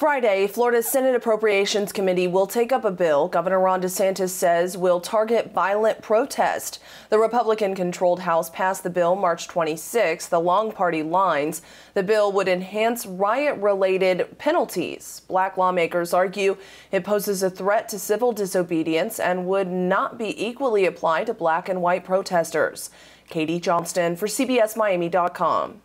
Friday, Florida's Senate Appropriations Committee will take up a bill Governor Ron DeSantis says will target violent protest. The Republican controlled House passed the bill March 26 along party lines. The bill would enhance riot related penalties. Black lawmakers argue it poses a threat to civil disobedience and would not be equally applied to black and white protesters. Katie Johnston for CBSMiami.com.